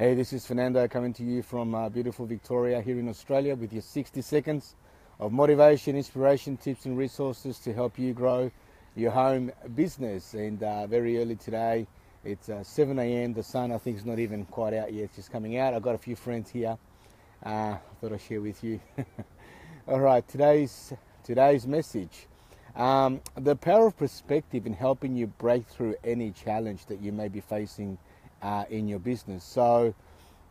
Hey, this is Fernando coming to you from uh, beautiful Victoria here in Australia with your 60 seconds of motivation, inspiration, tips, and resources to help you grow your home business. And uh, very early today, it's uh, 7 a.m. The sun, I think, is not even quite out yet, it's just coming out. I've got a few friends here. Uh, I thought I'd share with you. All right, today's today's message. Um, the power of perspective in helping you break through any challenge that you may be facing uh, in your business. So,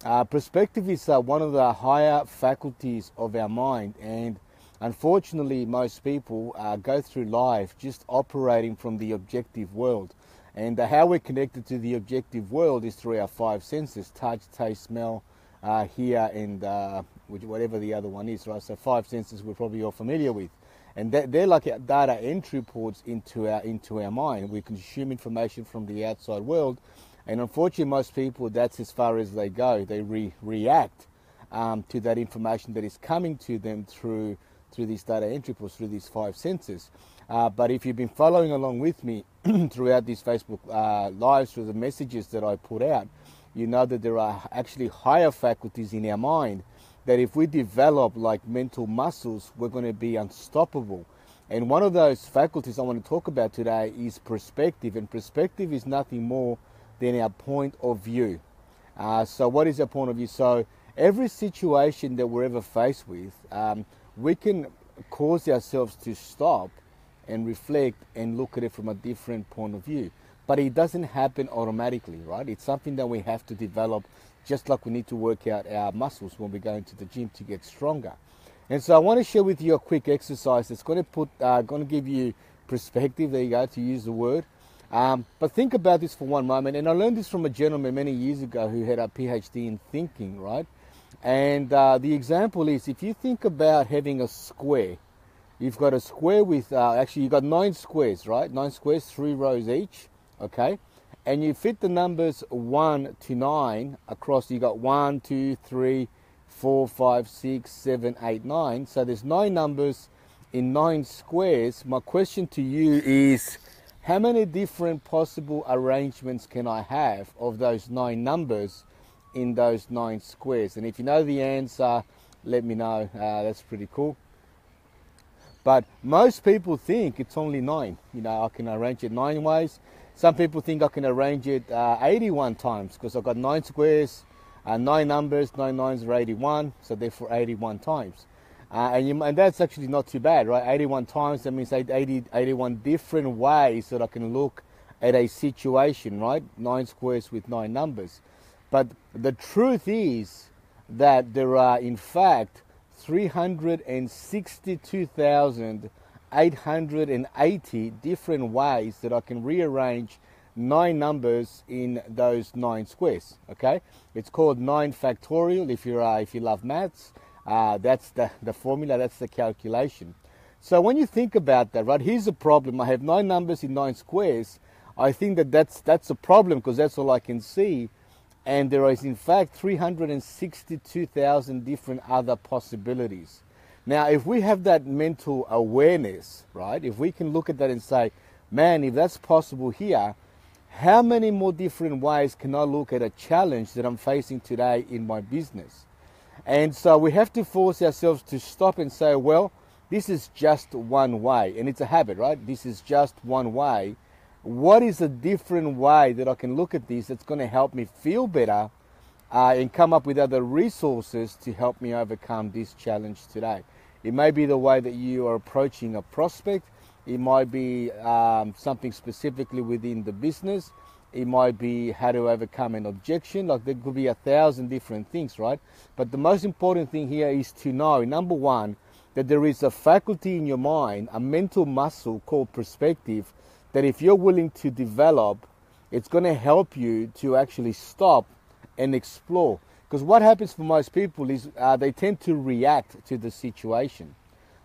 uh, perspective is uh, one of the higher faculties of our mind, and unfortunately, most people uh, go through life just operating from the objective world. And uh, how we're connected to the objective world is through our five senses touch, taste, smell, uh, hear, and whatever the other one is, right? So, five senses we're probably all familiar with and they're like data entry ports into our into our mind. We consume information from the outside world, and unfortunately, most people, that's as far as they go. They re- react um, to that information that is coming to them through through these data entry ports, through these five senses. Uh, but if you've been following along with me throughout these Facebook uh, lives, through the messages that I put out, you know that there are actually higher faculties in our mind that if we develop like mental muscles, we're going to be unstoppable. And one of those faculties I want to talk about today is perspective. And perspective is nothing more than our point of view. Uh, so, what is our point of view? So, every situation that we're ever faced with, um, we can cause ourselves to stop and reflect and look at it from a different point of view. But it doesn't happen automatically, right? It's something that we have to develop just like we need to work out our muscles when we go into the gym to get stronger. And so I want to share with you a quick exercise that's going to put, uh, going to give you perspective. There you go, to use the word. Um, but think about this for one moment. And I learned this from a gentleman many years ago who had a PhD in thinking, right? And uh, the example is if you think about having a square, you've got a square with, uh, actually, you've got nine squares, right? Nine squares, three rows each, okay? And you fit the numbers 1 to 9 across, you got 1, 2, 3, 4, 5, 6, 7, 8, 9. So there's nine numbers in nine squares. My question to you is how many different possible arrangements can I have of those nine numbers in those nine squares? And if you know the answer, let me know. Uh, that's pretty cool. But most people think it's only nine. You know, I can arrange it nine ways. Some people think I can arrange it uh, 81 times because I've got nine squares, uh, nine numbers, nine nines are 81, so therefore 81 times. Uh, and, you, and, that's actually not too bad, right? 81 times, that means 80, 81 different ways that I can look at a situation, right? Nine squares with nine numbers. But the truth is that there are, in fact, 362,880 different ways that I can rearrange nine numbers in those nine squares. Okay, it's called nine factorial. If you're uh, if you love maths, uh, that's the, the formula, that's the calculation. So when you think about that, right, here's a problem. I have nine numbers in nine squares. I think that that's, that's a problem because that's all I can see. And there is, in fact, 362,000 different other possibilities. Now, if we have that mental awareness, right, if we can look at that and say, man, if that's possible here, how many more different ways can I look at a challenge that I'm facing today in my business? And so we have to force ourselves to stop and say, well, this is just one way. And it's a habit, right? This is just one way. What is a different way that I can look at this that's going to help me feel better uh, and come up with other resources to help me overcome this challenge today? It may be the way that you are approaching a prospect. It might be um, something specifically within the business. It might be how to overcome an objection. Like there could be a thousand different things, right? But the most important thing here is to know number one, that there is a faculty in your mind, a mental muscle called perspective, that if you're willing to develop, it's going to help you to actually stop and explore. Because what happens for most people is uh, they tend to react to the situation.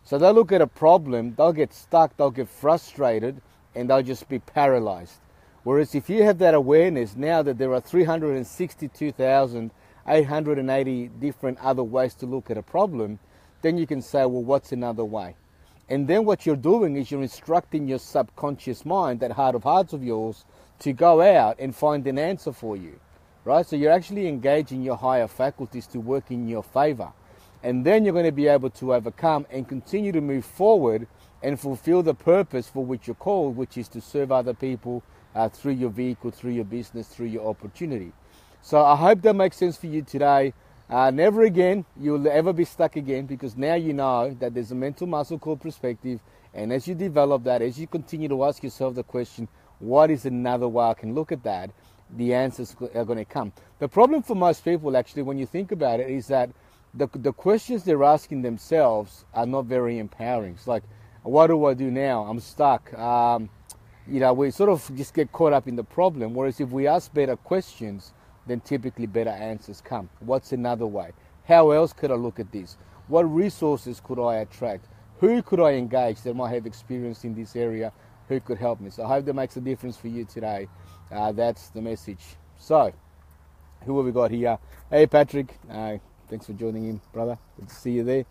So they'll look at a problem, they'll get stuck, they'll get frustrated, and they'll just be paralyzed. Whereas if you have that awareness now that there are 362,880 different other ways to look at a problem, then you can say, well, what's another way? And then what you're doing is you're instructing your subconscious mind, that heart of hearts of yours, to go out and find an answer for you. right? So you're actually engaging your higher faculties to work in your favor. And then you're going to be able to overcome and continue to move forward and fulfill the purpose for which you're called, which is to serve other people uh, through your vehicle, through your business, through your opportunity. So I hope that makes sense for you today. Uh, never again you'll ever be stuck again because now you know that there's a mental muscle called perspective. And as you develop that, as you continue to ask yourself the question, what is another way I can look at that? The answers are going to come. The problem for most people, actually, when you think about it, is that the, the questions they're asking themselves are not very empowering. It's like, what do I do now? I'm stuck. Um, you know, we sort of just get caught up in the problem. Whereas if we ask better questions, then typically better answers come. What's another way? How else could I look at this? What resources could I attract? Who could I engage that might have experience in this area? Who could help me? So I hope that makes a difference for you today. Uh, that's the message. So, who have we got here? Hey, Patrick. Uh, thanks for joining in, brother. Good to see you there.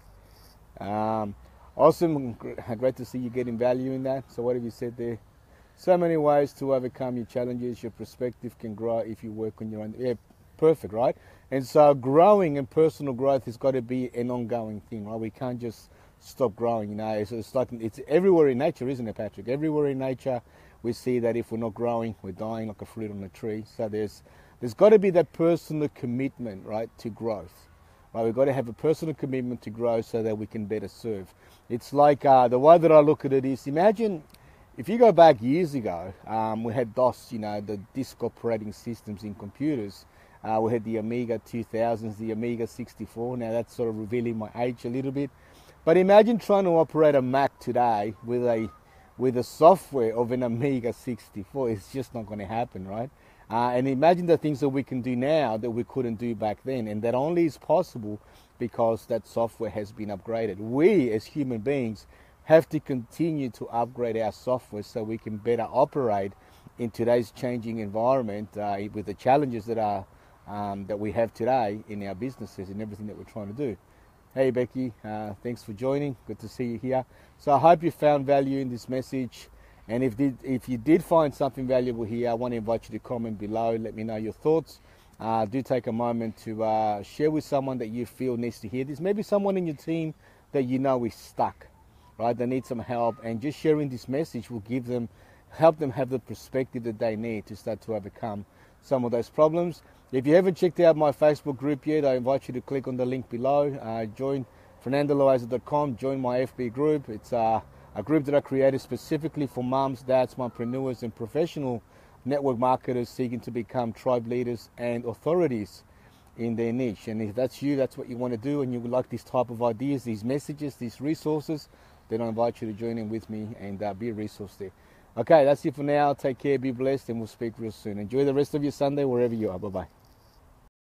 Um, awesome. Great to see you getting value in that. So, what have you said there? so many ways to overcome your challenges. Your perspective can grow if you work on your own. Yeah, perfect, right? And so growing and personal growth has got to be an ongoing thing, right? We can't just stop growing. You know, it's, it's like it's everywhere in nature, isn't it, Patrick? Everywhere in nature, we see that if we're not growing, we're dying like a fruit on a tree. So there's there's got to be that personal commitment, right, to growth. Right, we've got to have a personal commitment to grow so that we can better serve. It's like uh, the way that I look at it is imagine if you go back years ago, um, we had DOS, you know, the disk operating systems in computers. Uh, we had the Amiga 2000s, the Amiga 64. Now that's sort of revealing my age a little bit. But imagine trying to operate a Mac today with a with the software of an Amiga 64. It's just not going to happen, right? Uh, and imagine the things that we can do now that we couldn't do back then, and that only is possible because that software has been upgraded. We, as human beings, have to continue to upgrade our software so we can better operate in today's changing environment uh, with the challenges that are um, that we have today in our businesses and everything that we're trying to do. Hey Becky, uh, thanks for joining. Good to see you here. So I hope you found value in this message. And if did, if you did find something valuable here, I want to invite you to comment below. Let me know your thoughts. Uh, do take a moment to uh, share with someone that you feel needs to hear this. Maybe someone in your team that you know is stuck right? They need some help, and just sharing this message will give them, help them have the perspective that they need to start to overcome some of those problems. If you haven't checked out my Facebook group yet, I invite you to click on the link below. Uh, join fernandoloaiza.com, join my FB group. It's uh, a group that I created specifically for moms, dads, mompreneurs, and professional network marketers seeking to become tribe leaders and authorities in their niche. And if that's you, that's what you want to do, and you would like this type of ideas, these messages, these resources, then I invite you to join in with me and uh, be a resource there. Okay, that's it for now. Take care, be blessed, and we'll speak real soon. Enjoy the rest of your Sunday wherever you are. Bye bye.